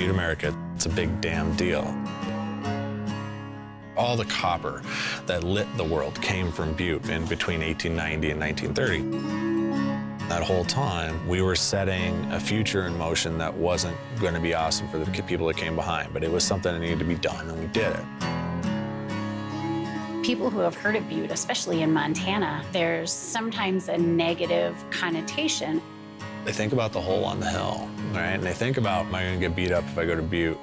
Butte, America. It's a big damn deal. All the copper that lit the world came from Butte in between 1890 and 1930. That whole time, we were setting a future in motion that wasn't going to be awesome for the people that came behind, but it was something that needed to be done, and we did it. People who have heard of Butte, especially in Montana, there's sometimes a negative connotation. They think about the hole on the hill, right? And they think about, am I going to get beat up if I go to Butte?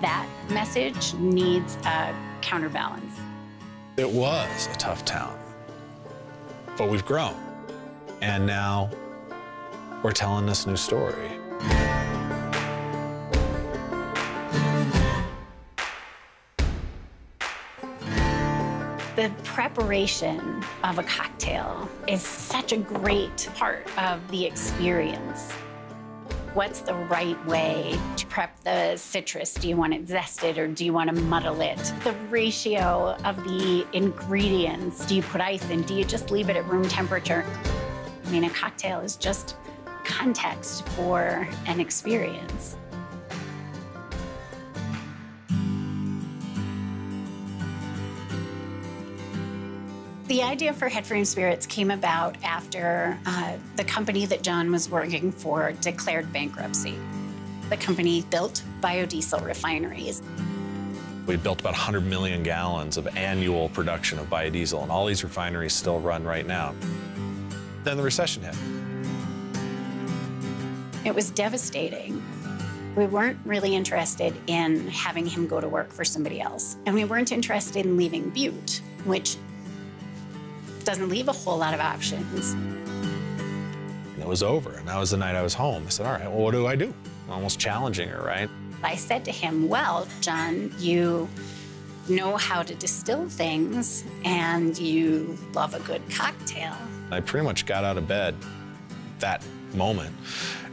That message needs a counterbalance. It was a tough town, but we've grown. And now we're telling this new story. The preparation of a cocktail is such a great part of the experience. What's the right way to prep the citrus? Do you want it zested or do you want to muddle it? The ratio of the ingredients. Do you put ice in? Do you just leave it at room temperature? I mean, a cocktail is just context for an experience. The idea for Headframe Spirits came about after uh, the company that John was working for declared bankruptcy. The company built biodiesel refineries. We built about 100 million gallons of annual production of biodiesel, and all these refineries still run right now. Then the recession hit. It was devastating. We weren't really interested in having him go to work for somebody else. And we weren't interested in leaving Butte, which doesn't leave a whole lot of options. And it was over, and that was the night I was home. I said, all right, well, what do I do? Almost challenging her, right? I said to him, well, John, you know how to distill things, and you love a good cocktail. I pretty much got out of bed that moment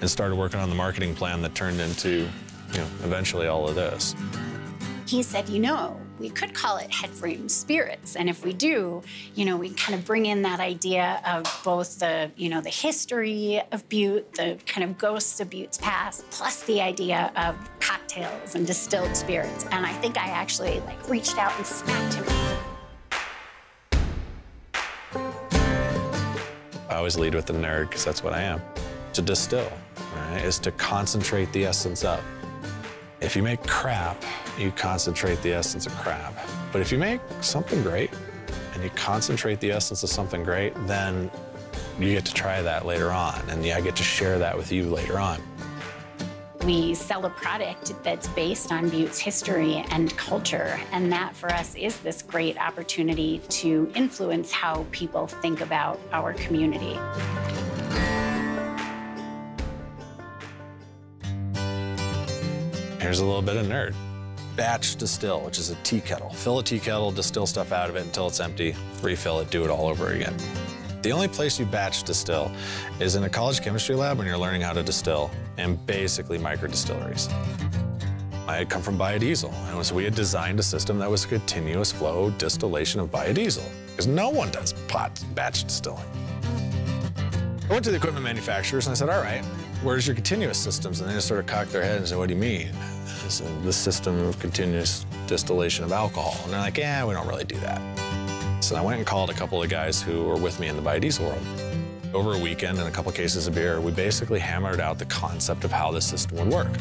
and started working on the marketing plan that turned into, you know, eventually all of this. He said, you know, we could call it headframe spirits. And if we do, you know, we kind of bring in that idea of both the, you know, the history of Butte, the kind of ghosts of Butte's past, plus the idea of cocktails and distilled spirits. And I think I actually like reached out and smacked him. I always lead with the nerd because that's what I am. To distill right, is to concentrate the essence of. If you make crap, you concentrate the essence of crap. But if you make something great and you concentrate the essence of something great, then you get to try that later on, and I get to share that with you later on. We sell a product that's based on Butte's history and culture, and that for us is this great opportunity to influence how people think about our community. Here's a little bit of nerd. Batch distill, which is a tea kettle. Fill a tea kettle, distill stuff out of it until it's empty, refill it, do it all over again. The only place you batch distill is in a college chemistry lab when you're learning how to distill, and basically micro distilleries. I had come from biodiesel, and so we had designed a system that was a continuous flow distillation of biodiesel, because no one does pot batch distilling. I went to the equipment manufacturers and I said, all right, where's your continuous systems? And they just sort of cocked their head and said, what do you mean? Said, the system of continuous distillation of alcohol. And they're like, yeah, we don't really do that. So I went and called a couple of guys who were with me in the biodiesel world. Over a weekend and a couple cases of beer, we basically hammered out the concept of how this system would work.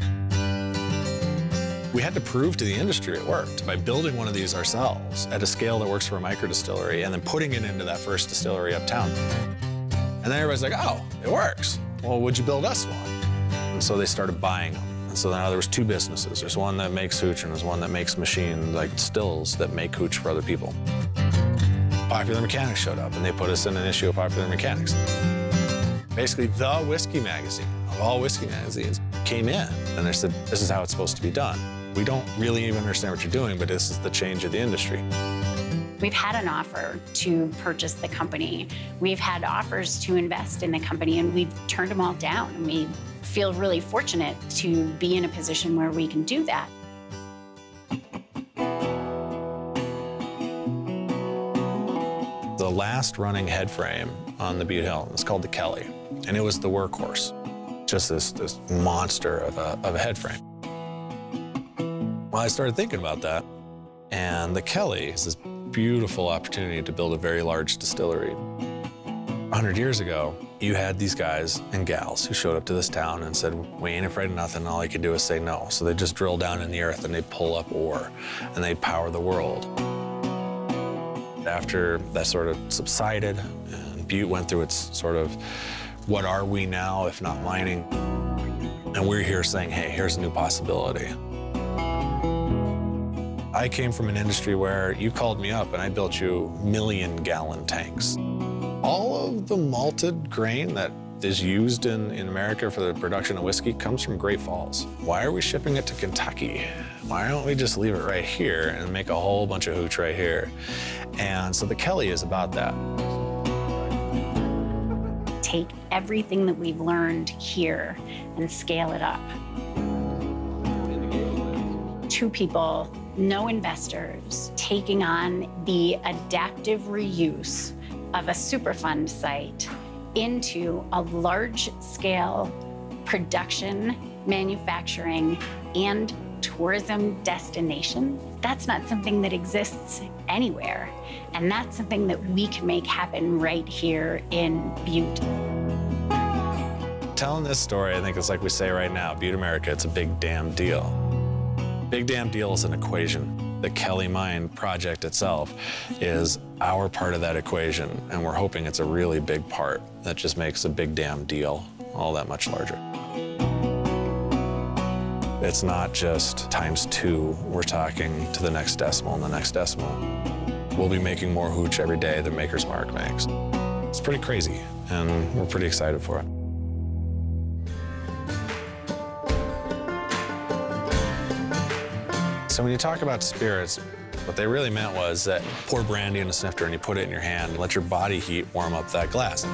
We had to prove to the industry it worked by building one of these ourselves at a scale that works for a micro distillery and then putting it into that first distillery uptown. And then everybody's like, oh, it works. Well, would you build us one? And so they started buying them. And so now there was two businesses. There's one that makes hooch and there's one that makes machine, like stills that make hooch for other people. Popular Mechanics showed up and they put us in an issue of Popular Mechanics. Basically, the whiskey magazine of all whiskey magazines came in and they said, this is how it's supposed to be done. We don't really even understand what you're doing, but this is the change of the industry. We've had an offer to purchase the company. We've had offers to invest in the company, and we've turned them all down. And we feel really fortunate to be in a position where we can do that. The last running headframe on the Butte Hill was called the Kelly, and it was the workhorse. Just this, this monster of a, of a head frame. Well, I started thinking about that, and the Kelly is this beautiful opportunity to build a very large distillery. 100 years ago, you had these guys and gals who showed up to this town and said, we ain't afraid of nothing, all you can do is say no. So they just drill down in the earth and they pull up ore and they power the world. After that sort of subsided and Butte went through its sort of, what are we now if not mining? And we're here saying, hey, here's a new possibility. I came from an industry where you called me up and I built you million gallon tanks. All of the malted grain that is used in, in America for the production of whiskey comes from Great Falls. Why are we shipping it to Kentucky? Why don't we just leave it right here and make a whole bunch of hooch right here? And so the Kelly is about that. Take everything that we've learned here and scale it up. Two people, no investors, taking on the adaptive reuse of a Superfund site into a large-scale production, manufacturing, and tourism destination. That's not something that exists anywhere. And that's something that we can make happen right here in Butte. Telling this story, I think it's like we say right now, Butte, America, it's a big damn deal. Big damn deal is an equation the Kelly Mine project itself is our part of that equation, and we're hoping it's a really big part that just makes a big damn deal all that much larger. It's not just times two. We're talking to the next decimal and the next decimal. We'll be making more hooch every day than Maker's Mark makes. It's pretty crazy, and we're pretty excited for it. So when you talk about spirits, what they really meant was that pour brandy in a snifter and you put it in your hand and let your body heat warm up that glass.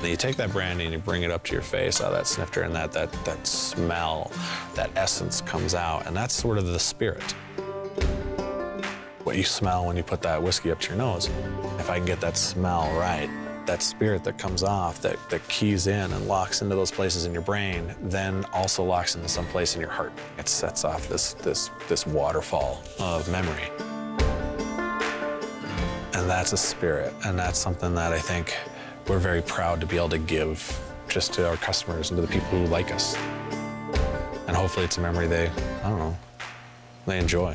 Then you take that brandy and you bring it up to your face out of that snifter and that, that, that smell, that essence comes out, and that's sort of the spirit. What you smell when you put that whiskey up to your nose. If I can get that smell right, that spirit that comes off, that, that keys in and locks into those places in your brain, then also locks into some place in your heart. It sets off this, this, this waterfall of memory. And that's a spirit, and that's something that I think we're very proud to be able to give just to our customers and to the people who like us. And hopefully it's a memory they, I don't know, they enjoy.